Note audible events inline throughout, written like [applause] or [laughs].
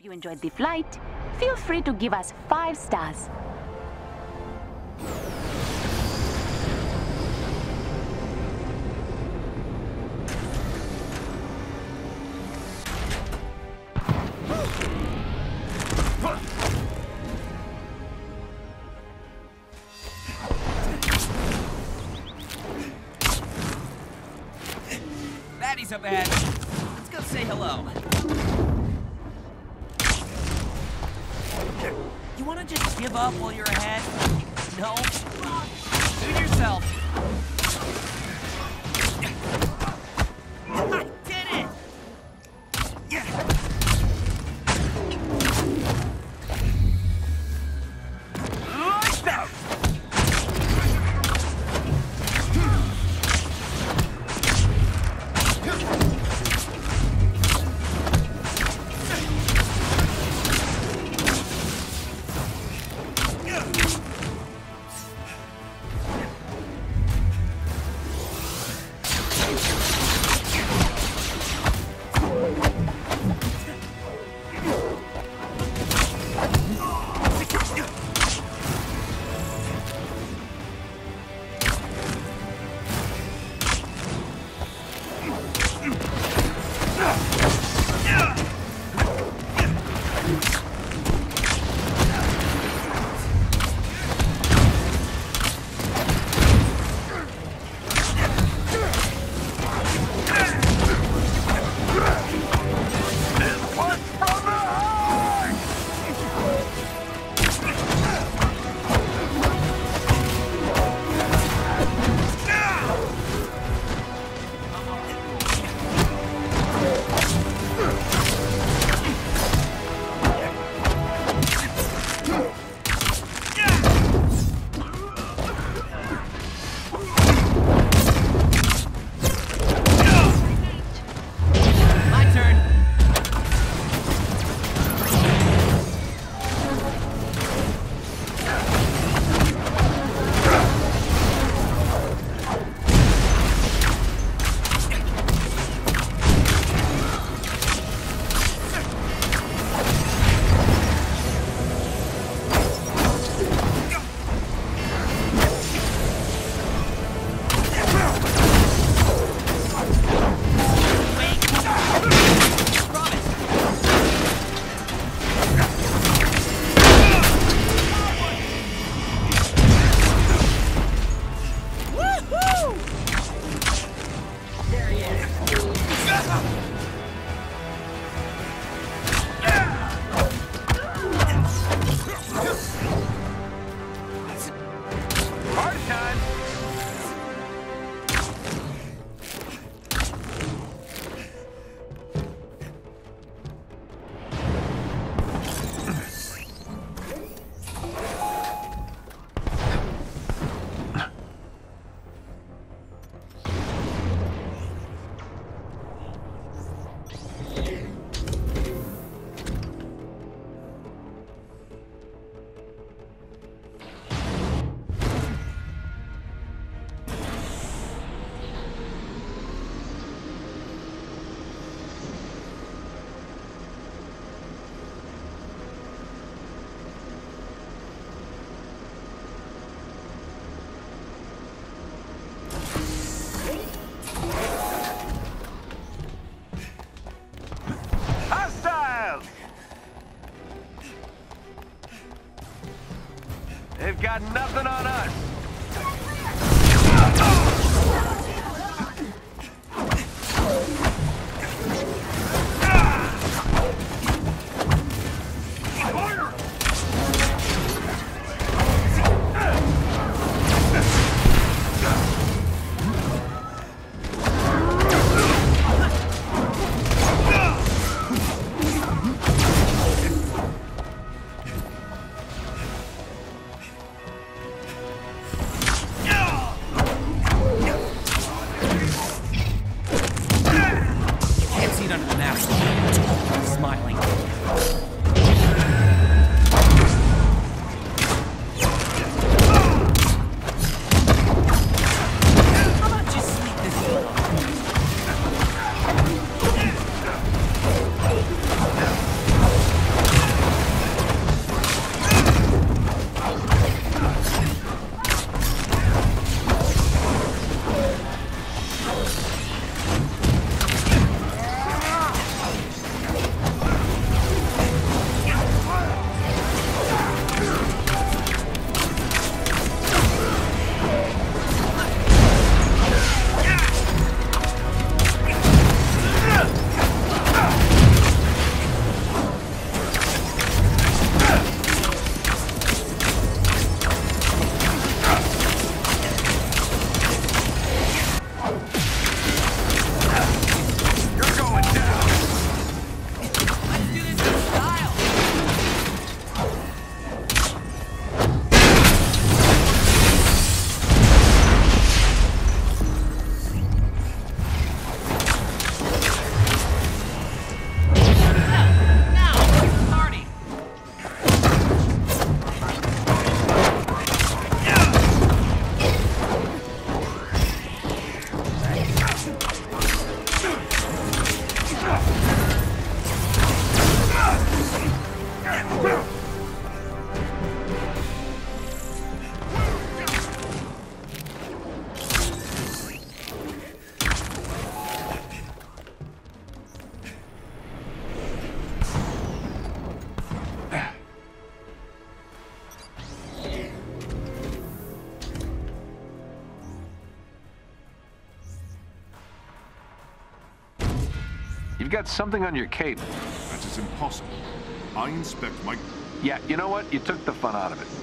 you enjoyed the flight. Feel free to give us five stars. They've got nothing on us. You've got something on your cape. That is impossible. I inspect my... Yeah, you know what? You took the fun out of it.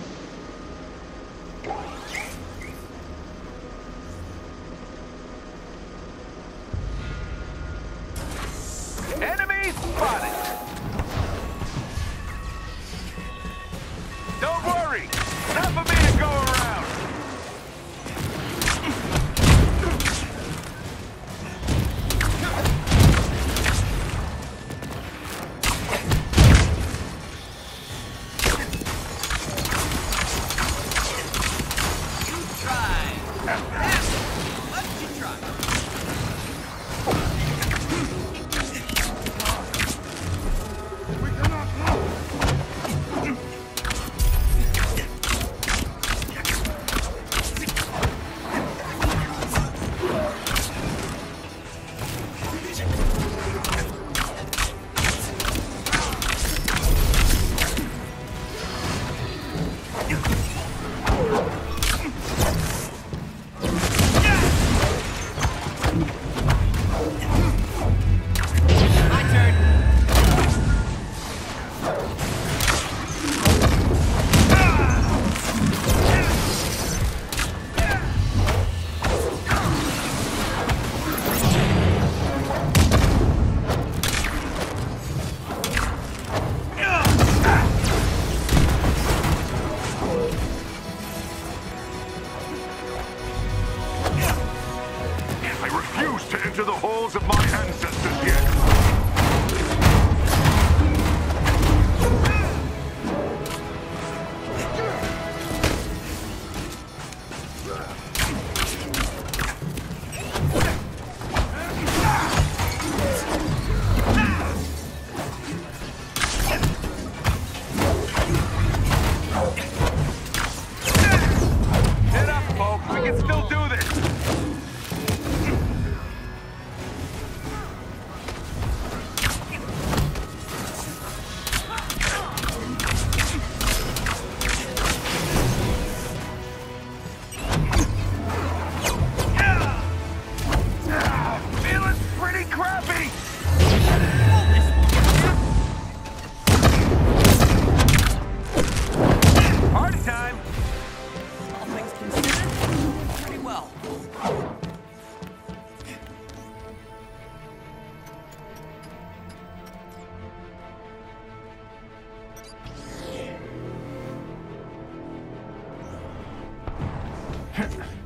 Get up, folks! We can still Huh. [laughs]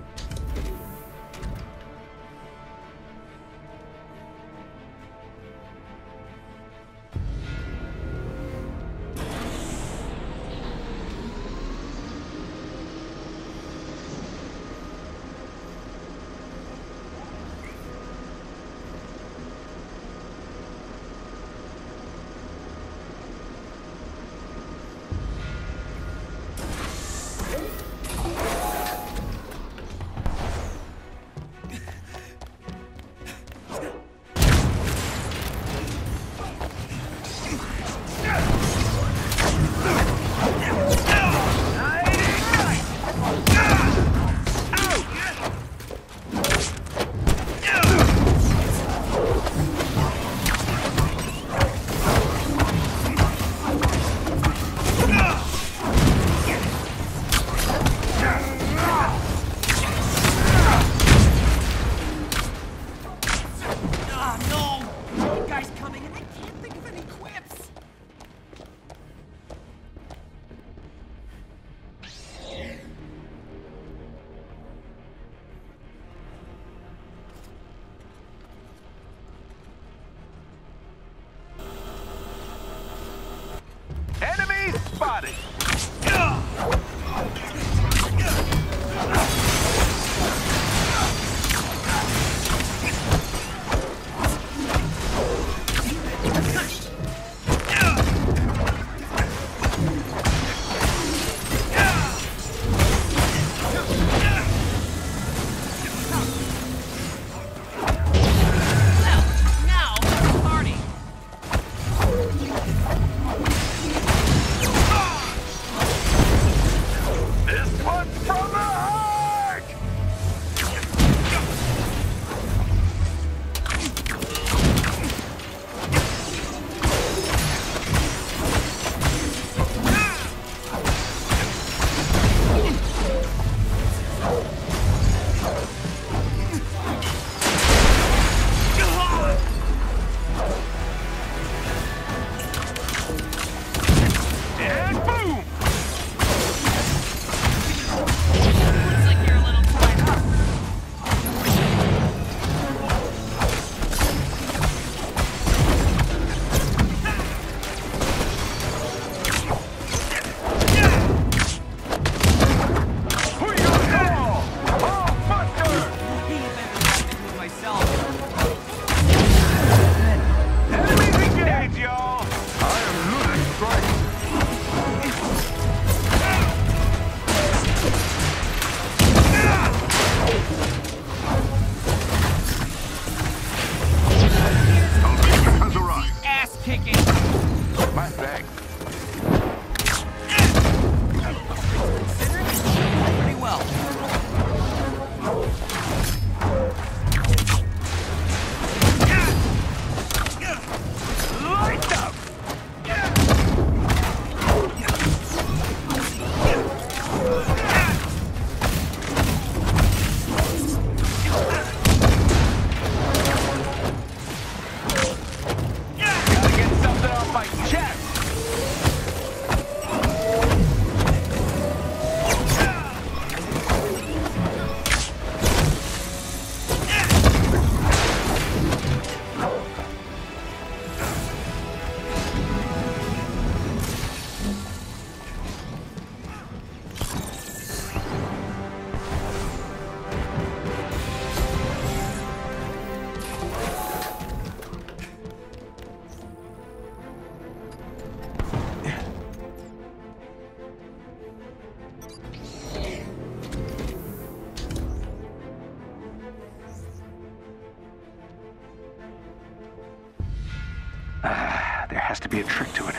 has to be a trick to it.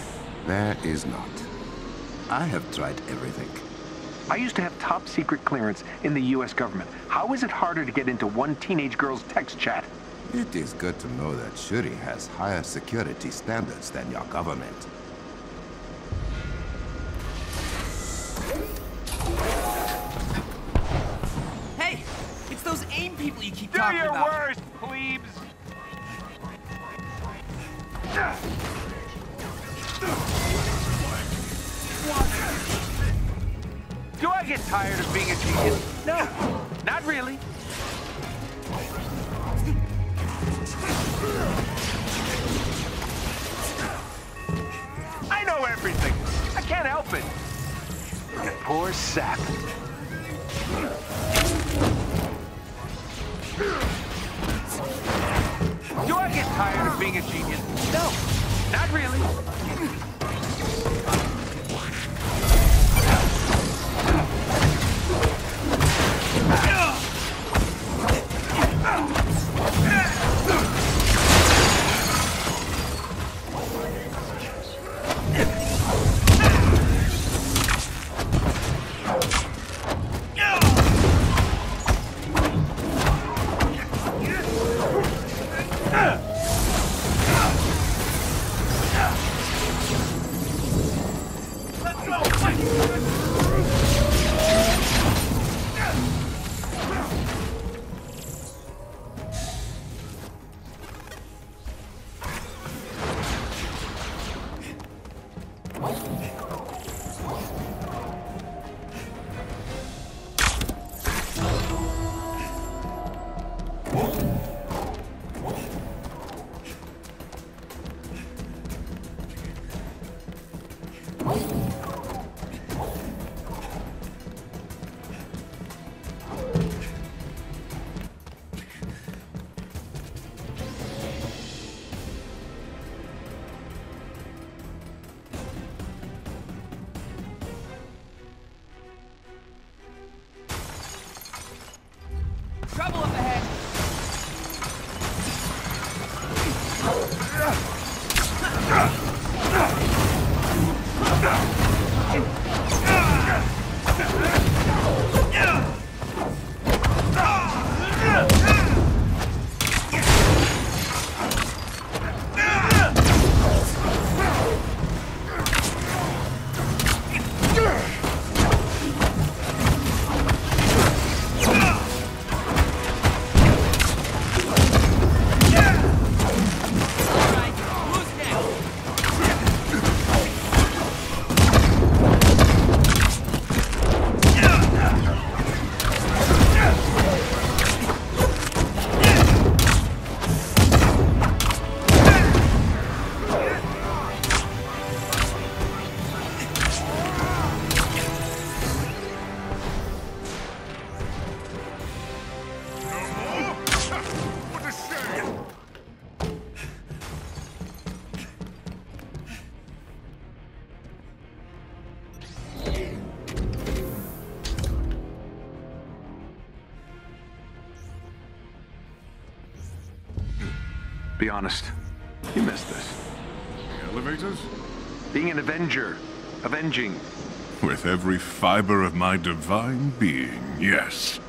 There is not. I have tried everything. I used to have top secret clearance in the US government. How is it harder to get into one teenage girl's text chat? It is good to know that Shuri has higher security standards than your government. Hey, it's those AIM people you keep Do talking your worst, plebes! Do I get tired of being a genius? No, not really. I know everything. I can't help it. Poor sap. Do I get tired of being a genius? No, not really. Trouble Be honest. You missed this. The elevators? Being an Avenger. Avenging. With every fiber of my divine being, yes.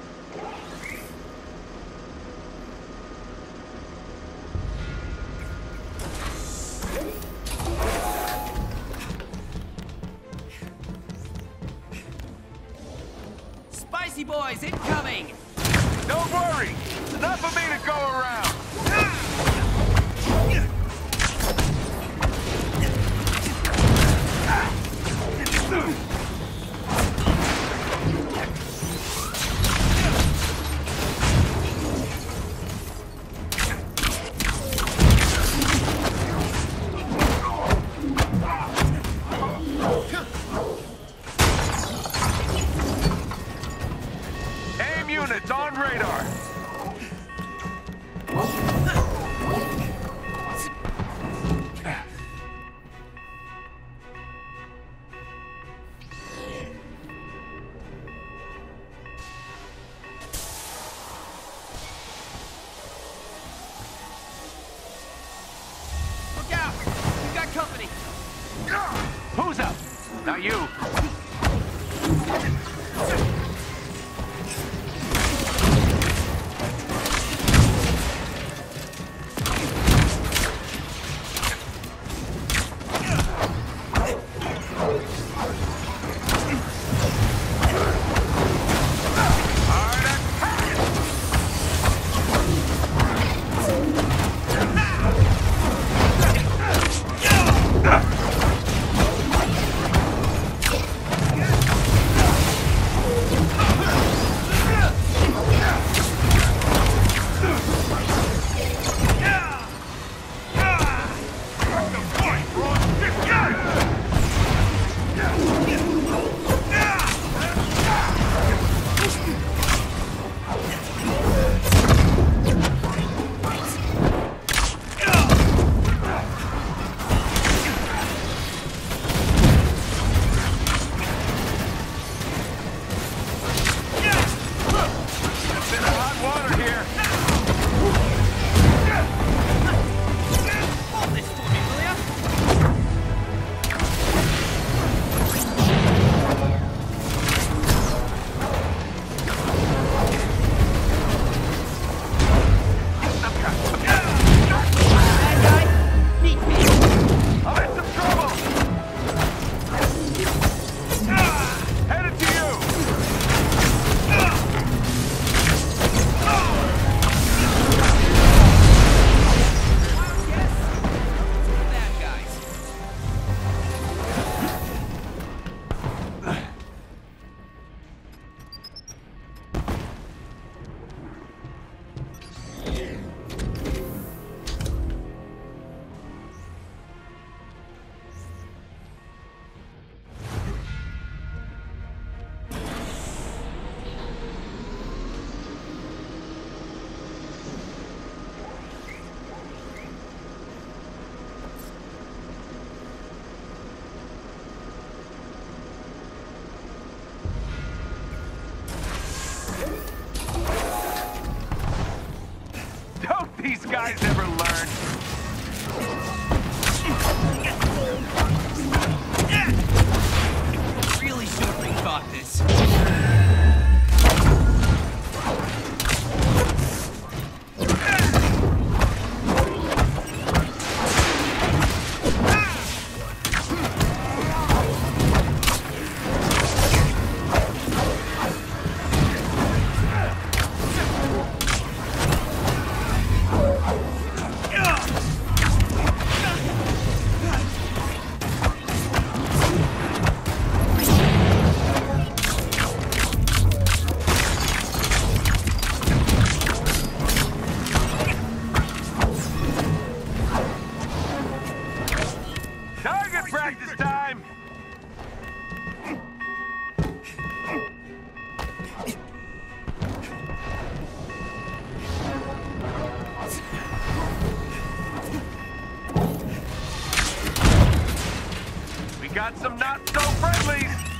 Got some not-so-friendlies.